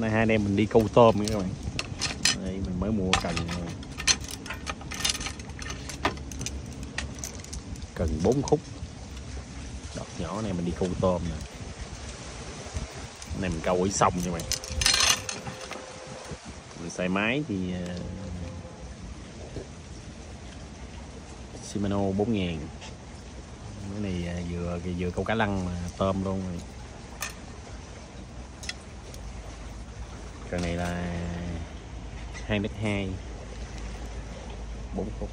nay hai anh em mình đi câu tôm nha các bạn. Đây mình mới mua cần cần bốn khúc. Đọt nhỏ này mình đi câu tôm nè. Này mình câu ở sông nha mày, bạn. Mình xài máy thì ờ, Shimano Shimano 4000 cái này ờ, vừa vừa câu cá lăng mà tôm luôn rồi. Cần này là hai mét hai. Bốn phút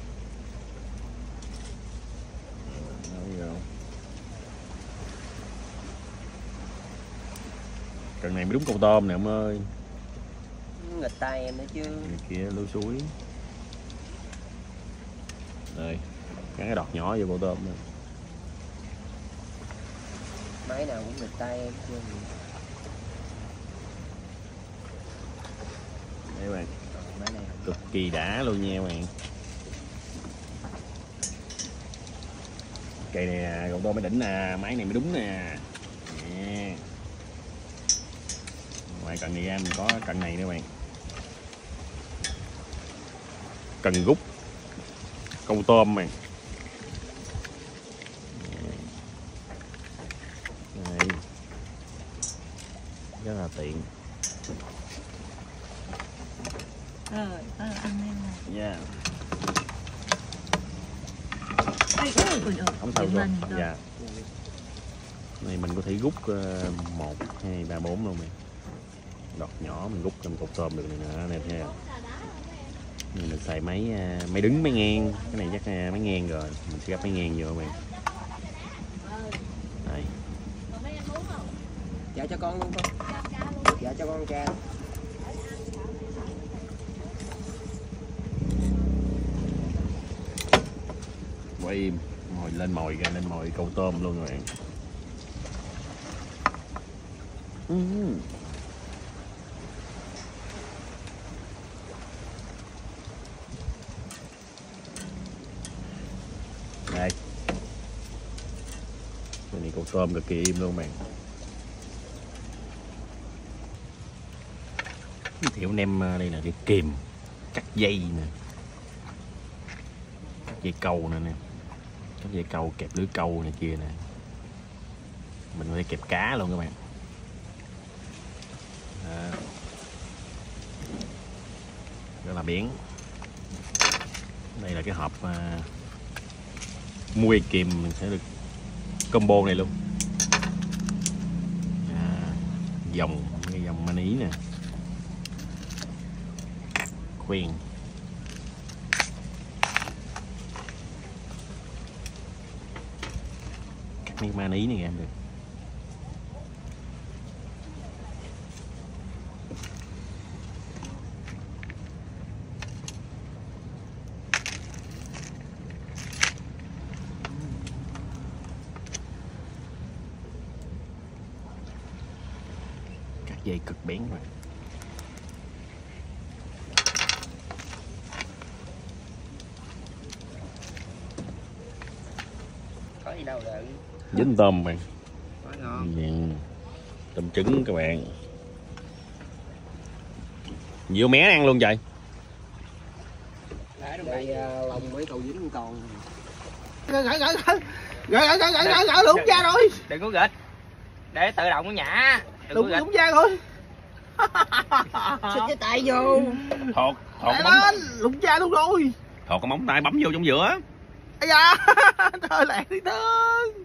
Đâu rồi. cần này mới đúng câu tôm nè ông ơi. Nghịch tay em nữa chứ. Người kia lưu suối. Đây gắn cái đọt nhỏ vô câu tôm nè. Máy nào cũng nghịch tay em chứ đây các bạn. Cực kỳ đã luôn nha các bạn. Cây này à, nè con mới đỉnh nè máy này mới đúng nè. Ngoài cần này ra mình có cần này nữa các bạn. Cần gút câu tôm mày đây rất là tiện. Rồi, ờ, ăn em này. yeah. Ây, ôi, ôi, ôi, không sao lên rồi. dạ này mình có thể rút ờ, một hai ba bốn luôn này đọt nhỏ mình rút trong cục tôm được này nè anh em thấy không Này mình xài máy ờ, máy đứng máy ngang. Cái này chắc ờ, máy ngang rồi. Mình sẽ gấp máy ngang vô các bạn. Đây. Dạ cho con luôn con. Dạ cho con cha quay im. Mồi lên mồi ra lên mồi câu tôm luôn các bạn Ừm. đây. Cái này câu tôm cực kỳ im luôn bạn giới thiệu anh em ờ, đây là cái kìm cắt dây nè. Dây câu nè nè cắt dây câu kẹp lưới câu này kia nè. Mình có thể kẹp cá luôn các bạn. Đó. đó là biển đây là cái hộp à, uh, mua kìm mình sẽ được combo này luôn. À, dòng cái dòng mani nè. Khuyên cắt miếng mani này em được cắt dây cực bén rồi. Có gì đâu đợi dính tôm bạn. Vàng tôm trứng các bạn. Nhiều mé ăn luôn vậy. Đây à, lòng mấy cầu dính còn. Gỡ gỡ gỡ gỡ. Gỡ gỡ gỡ gỡ gỡ lũng ra rồi đừng có gịch để tự động nó nhả đừng lũng ra rồi xịt cái tay vô. Thọt thọt Đại cái móng lũng ra luôn rồi. Thọt cái móng tay bấm vô trong giữa. Ây da trời lẹ đi thương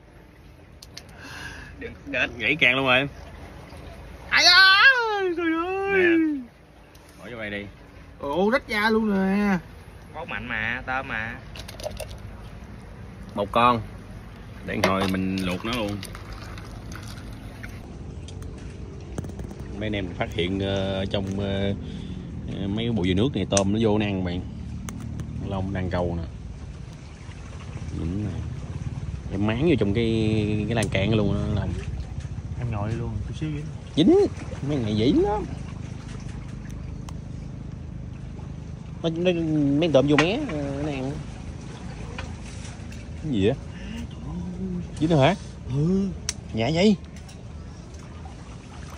đừng gãy càng luôn rồi. Ai da trời ơi. Bỏ vô đây đi. Ồ rách da luôn nè. Máu mạnh mà tôm mà. Một con. Để hồi mình luộc nó luôn. Mấy anh em phát hiện ờ, trong ờ, mấy cái bụi dừa nước này tôm nó vô nó ăn bạn. Lông đang câu nè. Dính nè em máng vô trong cái cái lan can luôn đó lòng em ngồi luôn chút xíu dính dính mấy này dính lắm. Nó, nó mấy tôm vô mé ờ, nó ăn. Cái gì á dính nữa hả? Ừ. Nhả vậy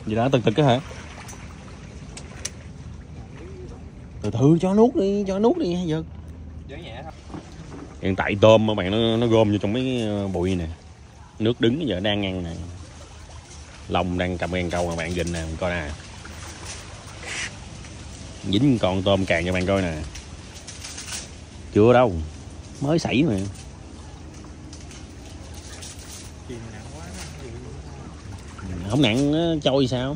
vậy đó từng từng cái hả? Từ từ cho nuốt đi cho nuốt đi hay hiện tại tôm mà bạn nó nó gom vô trong mấy ờ, bụi nè. Nước đứng giờ đang ăn nè. Lòng đang cầm gan câu mà bạn nhìn nè coi nè. Dính con tôm càng cho bạn coi nè. Chưa đâu. Mới xảy mà. Chìm nặng quá. Không nặng nó trôi sao?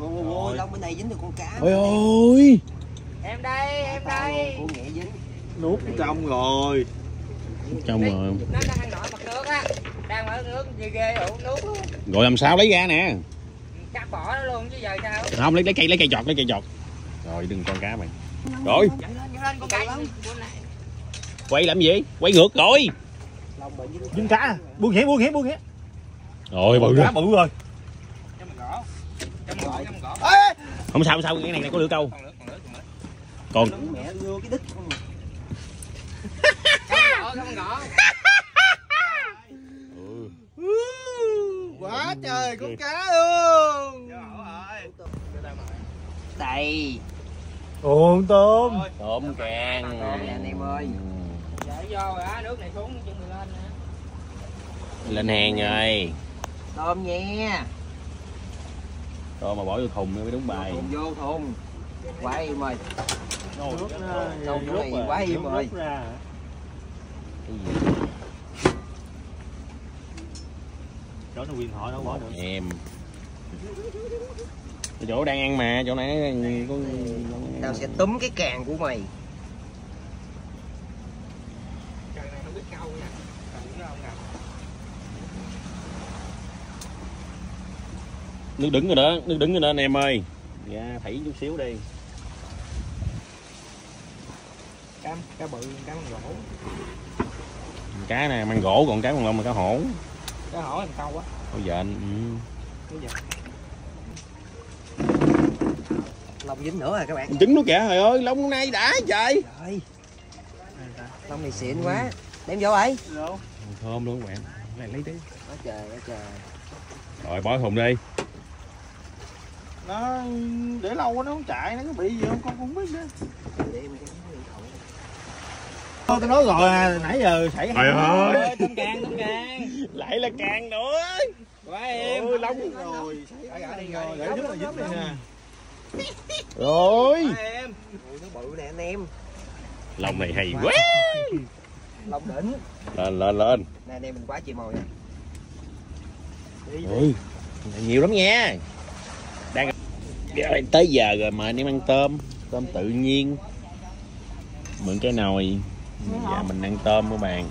Ôi, ôi, lông bên đây dính được con cá. ôi ôi Em đây, em đây. nuốt trong rồi. Trong rồi. Nó đang ăn nổi mặt nước á. Đang ở nước gì ghê uống nước luôn. Gọi làm sao lấy ra nè. Chắc bỏ nó luôn chứ giờ sao? Không lấy lấy cây lấy cây chọt lấy cây chọt rồi đừng con cá mày. Rồi. Dẫn lên, dẫn lên con cái quay làm gì? Quay ngược rồi. Dính. dính cá buông hẻ buông hẻ buông hẻ rồi bự cá rồi. bự rồi. Không sao không sao. Cái này này có lưỡi câu Vô gõ quá trời con cá luôn Đây. tôm tôm càng Tôm nè anh em ơi. Giờ vô rồi á, nước này xuống chân người lên lên hàng rồi Tôm nha. tôm mà bỏ vô thùng mới đúng bài Thùng vô thùng. Quay em ơi. Nước Đâu chỗ này quá im rồi. Cái gì? chỗ nó quyền thoại đâu bỏ được em. Cái chỗ đang ăn mà chỗ này có Tao sẽ túm cái càng của mày. Trời này không biết câu nha. Trời nó không gặp nước đứng rồi đó nước đứng rồi đó anh em ơi. Dạ thảy chút xíu đi Cá, cá bự, cá bằng gỗ cá nè mang gỗ còn cá còn lông mà cá hổ Cá hổ làm câu á bây giờ anh ừ. Lông dính nữa rồi các bạn. trứng nó kìa trời ơi lông nay đã trời Trời. Lông này xịn quá. Đem vô ấy. thơm luôn các bạn này lấy đi Quá trời, quá trời. rồi bỏ thùng đi nó để lâu quá nó không chạy nó có bị gì không con cũng không biết nữa Để em cái điện thoại. Thôi tôi nói rồi à, nãy giờ xảy trời ơi. Ôi, càng, tôm càng. Lại là càng nữa. Quá em. Ôi lông rồi xảy ra rồi? Để nước là dính đây nè. rồi. Quá em. Ui, nó bự nè anh em. lông này hay quá Lông đỉnh. lên lên lên. Nè anh em mình quá chị mồi nè. ôi nhiều lắm nha. Đang rồi, tới giờ rồi mời anh em ăn tôm. Tôm tự nhiên. Mượn cái nồi dạ mình ăn tôm các bạn.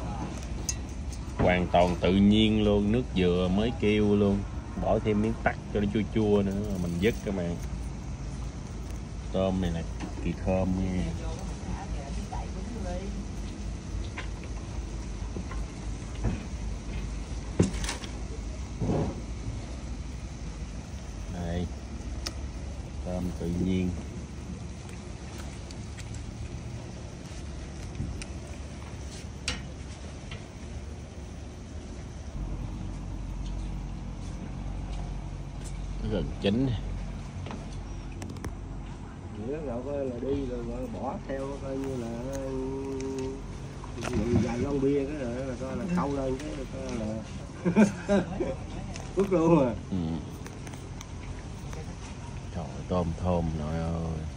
Hoàn toàn tự nhiên luôn nước dừa mới kêu luôn. Bỏ thêm miếng tắc cho nó chua chua nữa mình dứt các bạn. Tôm này là kỳ thơm nha. Đây tôm tự nhiên gần chín Nữa rồi coi là đi rồi, rồi bỏ theo coi như là mình vài lon bia cái rồi là coi là câu lên cái là coi là vứt luôn à ừ. trời tôm thơm nội ơi